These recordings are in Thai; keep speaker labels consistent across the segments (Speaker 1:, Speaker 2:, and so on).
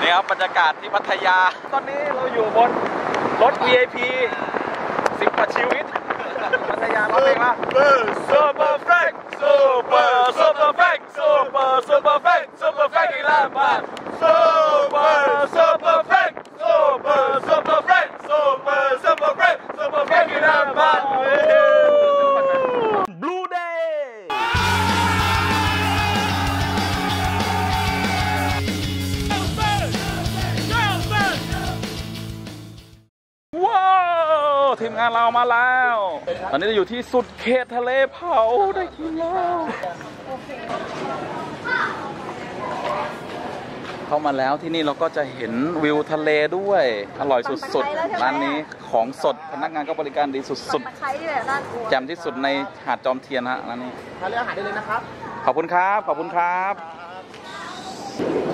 Speaker 1: นี่ครับบรรยากาศที่พัทยา ตอนนี้เราอยู่บนรถ VIP สิบกว่าชีวิตพัทยาร้องเพลงว่า Super Frank Super Super Frank Super เรามาแล้ว ตอนนี้เราอยู่ที่สุดเขตทะเลเผาได้กินแล้วเข้ามาแล้วที่นี่เราก็จะเห็นวิวทะเลด้วย อร่อยสุดๆ ร้านนี้ของสดพนักงานก็บริการดีสุด
Speaker 2: ตะไคร้นี่แหละน่ากลัว
Speaker 1: ๆแจ่มที่สุดในหาดจอมเทียนฮะร้านนี้
Speaker 3: ทานเลือกอาหารได้เลยนะครับ
Speaker 1: ขอบคุณครับ ขอบคุณครับ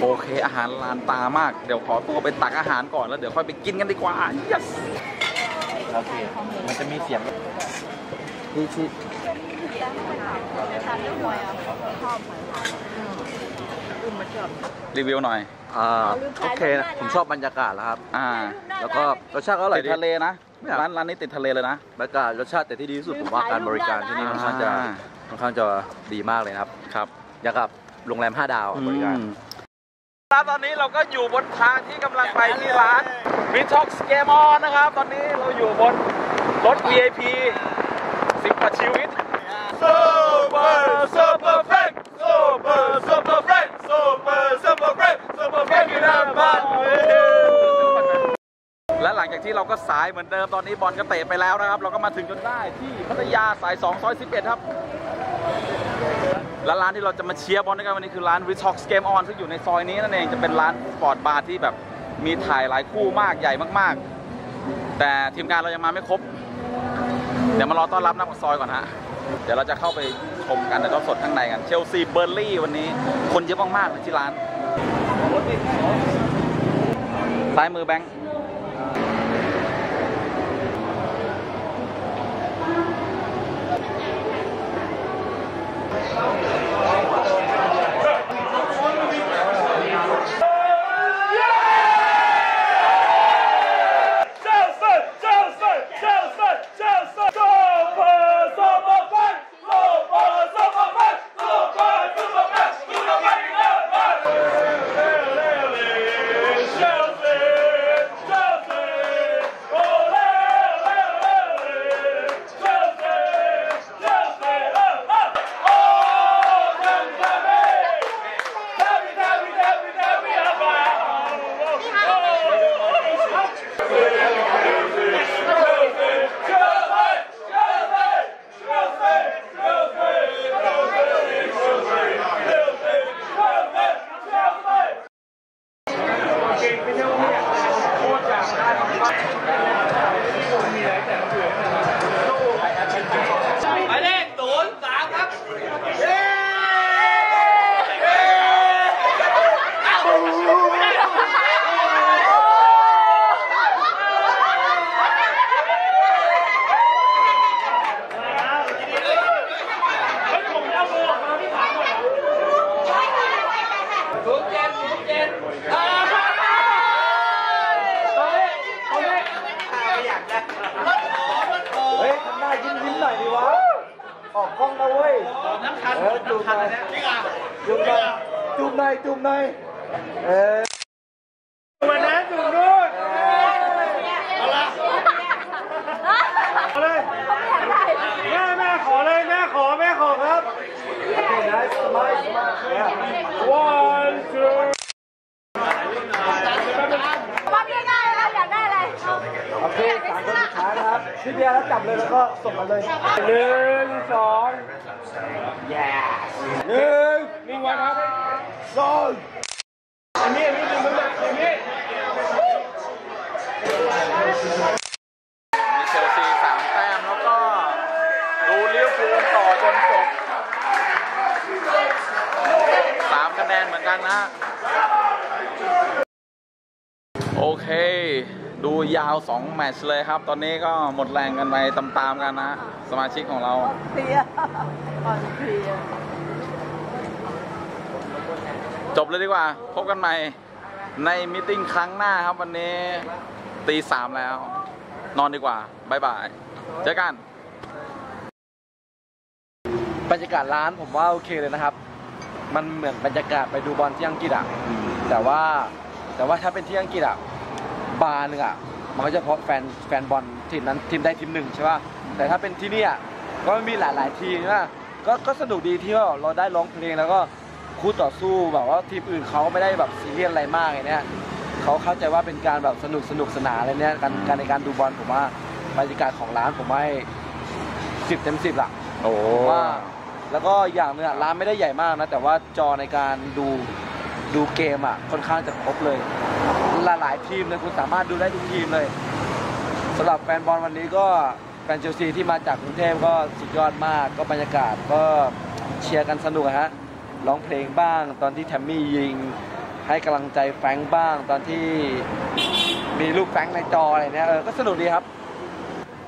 Speaker 1: โอเคอาหารลานตามาก เดี๋ยวขอตัวไปตักอาหารก่อนแล้วเดี๋ยวค่อยไปกินกันดีกว่า yes
Speaker 3: โอเค มันจะมีเสียงที่ที่
Speaker 1: รีวิวหน่อย
Speaker 3: อ่าโอเคนะผมชอบบรรยากาศแล้วครับ
Speaker 1: อ่า
Speaker 3: แล้วก็รสชาติก็อร่อย
Speaker 1: ติด
Speaker 3: ดี
Speaker 1: ทะเลนะ
Speaker 3: ไม่อยาก
Speaker 1: ร้านร้านนี้ติดทะเลเลยนะ
Speaker 3: บรรยากาศรสชาติแต่ที่ดีที่สุดผมว่าการบริการที่นี่ค่อนข้างจะ
Speaker 1: อ่า
Speaker 3: ค่อนข้างจะดีมากเลยนะครับ
Speaker 1: ครับ
Speaker 3: อย่างกับโรงแรม 5 ดาวบริการ
Speaker 1: ร้านตอนนี้เราก็อยู่บนทางที่กำลังไปที่ร้าน v i t o x Game On นะครับ ตอนนี้เราอยู่บนรถ VIP สิบกว่าชีวิต Super Super Frank Super Super Frank Super Super Frank Super Frank อยู่หน้าบ้านและหลังจากที่เราก็สายเหมือนเดิมตอนนี้บอลก็เตะไปแล้วนะครับ เราก็มาถึงจนได้ที่พัทยาสาย2ซอย11 ครับ และร้านที่เราจะมาเชียร์บอลด้วยกันวันนี้คือร้าน r e t o x Game On ซึ่งอยู่ในซอยนี้นั่นเองจะเป็นร้านสปอร์ตบาร์ที่แบบมีถ่ายหลายคู่มากใหญ่มากๆ แต่ทีมงานเรายังมาไม่ครบ เดี๋ยวมารอต้อนรับนักซอยก่อนฮะเดี๋ยวเราจะเข้าไปชมกันแต่ก็สดข้างในกันเชลซีเบอร์ลี่วันนี้คนเยอะมากๆเลยที่ร้านซ้ายมือแบงค์
Speaker 4: Okay, we know we have to. ก
Speaker 3: ล้งนะเว้ย
Speaker 4: น้ำคัน
Speaker 3: เออจูบหน่อย
Speaker 4: จริงอะ
Speaker 3: จูบหน่อยจูบหน่อยจูบหน่อยเออ
Speaker 4: วันนั้นอยู่นู่นเอาละเอาเลยแม่แม่ขอเลยแม่ขอแม่ขอครับ
Speaker 3: nice smile smile yeah
Speaker 4: one two
Speaker 2: ว่าพี่ได้แล้วอยากได้อะไร
Speaker 3: โอเคสามคนสุดท้ายนะครับพี่เบียร์แล้วจับเลยแล้วก็ส่งมาเลย
Speaker 4: หนึ่งสอง
Speaker 3: หนึ่ง
Speaker 4: นิ่งไว้ครับ
Speaker 3: สอง
Speaker 4: อันนี้อันนี้ดึงมือแบบอย่างนี้
Speaker 1: มีเชลซีสามแต้มแล้วก็ดูลิเวอร์พูลต่อจนจบสามคะแนนเหมือนกันนะ โอเค ดูยาว 2 แมตช์เลยครับ ตอนนี้ก็หมดแรงกันไปตามๆกันนะ สมาชิกของเรา
Speaker 2: เพลียอ่อนเพลีย
Speaker 1: จบเลยดีกว่า พบกันใหม่ในมิ팅ครั้งหน้าครับวันนี้ตีสามแล้ว นอนดีกว่าบายบาย เจอกัน
Speaker 3: บรรยากาศร้านผมว่าโอเคเลยนะครับ มันเหมือนบรรยากาศไปดูบอลที่อังกฤษอะแต่ว่าแต่ว่าถ้าเป็นที่อังกฤษอะ บาร์หนึ่งอะมันก็จะเพราะแฟนแฟนบอลทีมนั้นทีมใดทีมหนึ่งใช่ป่ะแต่ถ้าเป็นที่นี่อะก็มีหลาย ๆ ทีมใช่ป่ะก็ก็สนุกดีที่ว่าเราได้ร้องเพลงแล้วก็คู่ต่อสู้แบบว่าทีมอื่นเขาไม่ได้แบบซีเรียสอะไรมากไงเนี่ยเขาเข้าใจว่าเป็นการแบบสนุกสนุกสนานอะไรเนี่ยการการในการดูบอลผมว่าบรรยากาศของร้านผมให้สิบเต็มสิบละ
Speaker 1: โอ้
Speaker 3: ว่าแล้วก็อย่างหนึงอะร้านไม่ได้ใหญ่มากนะแต่ว่าจอในการดูดูเกมอะค่อนข้างจะครบเลย หลายหลายๆทีมเลยคุณสามารถดูได้ทุกทีมเลยสำหรับแฟนบอลวันนี้ก็แฟนเชลซีที่มาจากกรุงเทพก็สุดยอดมากก็บรรยากาศก็เชียร์กันสนุกฮะร้องเพลงบ้าง ตอนที่แทมมี่ยิง ให้กำลังใจแฟงบ้าง ตอนที่มีลูกแฟงในจออะไรเนี้ยเออก็สนุกดีครับ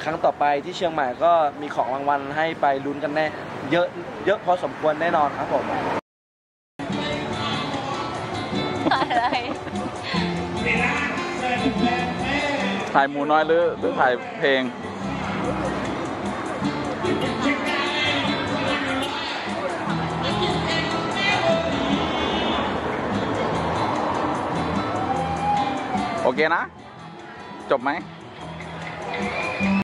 Speaker 3: ครั้งต่อไปที่เชียงใหม่ก็มีของรางวัลให้ไปลุ้นกันแน่เยอะเยอะพอสมควรแน่นอนครับผม
Speaker 2: อะไร
Speaker 1: ถ่ายหมูน้อยหรือหรือถ่ายเพลง โอเคนะ จบไหม